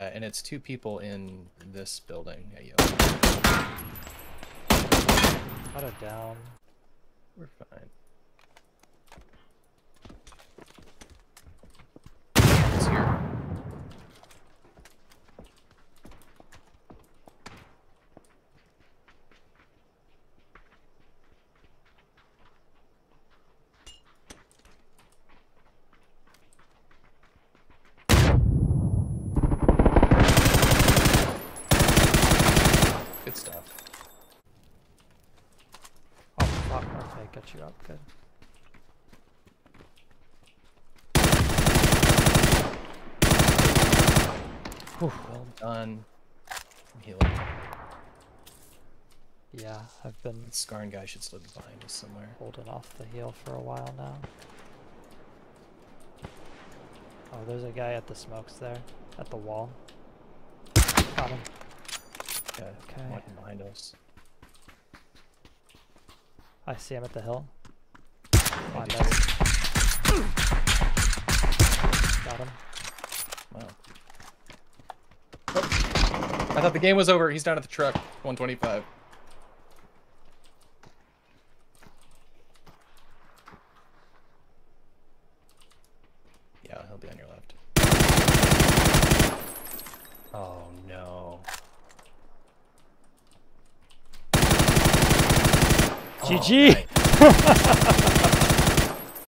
Uh, and it's two people in this building. Got it down. We're fine. It's here. Good stuff. Oh fuck, okay, get you up, good. Whew. Well done. I'm healing. Yeah, I've been The Scarn guy should still be behind us somewhere. holding off the heal for a while now. Oh, there's a guy at the smokes there, at the wall. Got him. Yeah, Okay. behind us. I see him at the hill. I Behind do us. too. Got him. Wow. Oh. I thought the game was over. He's down at the truck. 125. Yeah, he'll be on your left. Oh no. 아, 지지. 네.